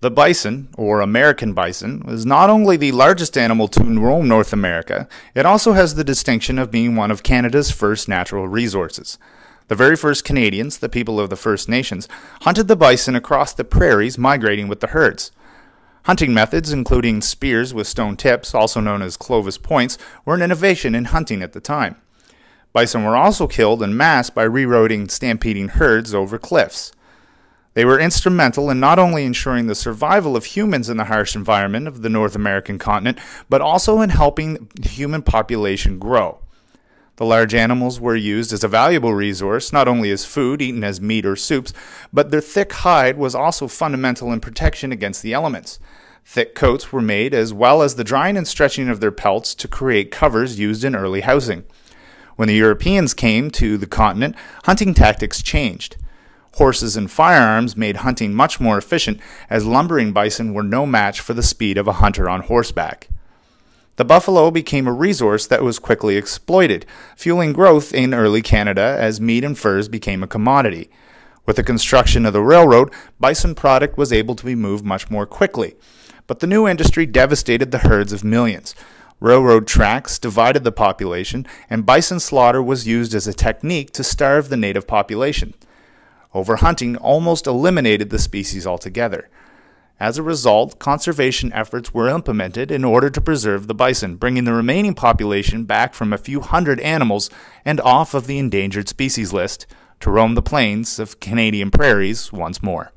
The bison, or American bison, is not only the largest animal to roam North America, it also has the distinction of being one of Canada's first natural resources. The very first Canadians, the people of the First Nations, hunted the bison across the prairies, migrating with the herds. Hunting methods, including spears with stone tips, also known as Clovis points, were an innovation in hunting at the time. Bison were also killed en masse by rerouting stampeding herds over cliffs. They were instrumental in not only ensuring the survival of humans in the harsh environment of the North American continent, but also in helping the human population grow. The large animals were used as a valuable resource, not only as food, eaten as meat or soups, but their thick hide was also fundamental in protection against the elements. Thick coats were made, as well as the drying and stretching of their pelts to create covers used in early housing. When the Europeans came to the continent, hunting tactics changed. Horses and firearms made hunting much more efficient, as lumbering bison were no match for the speed of a hunter on horseback. The buffalo became a resource that was quickly exploited, fueling growth in early Canada as meat and furs became a commodity. With the construction of the railroad, bison product was able to be moved much more quickly. But the new industry devastated the herds of millions. Railroad tracks divided the population, and bison slaughter was used as a technique to starve the native population. Overhunting almost eliminated the species altogether. As a result, conservation efforts were implemented in order to preserve the bison, bringing the remaining population back from a few hundred animals and off of the endangered species list to roam the plains of Canadian prairies once more.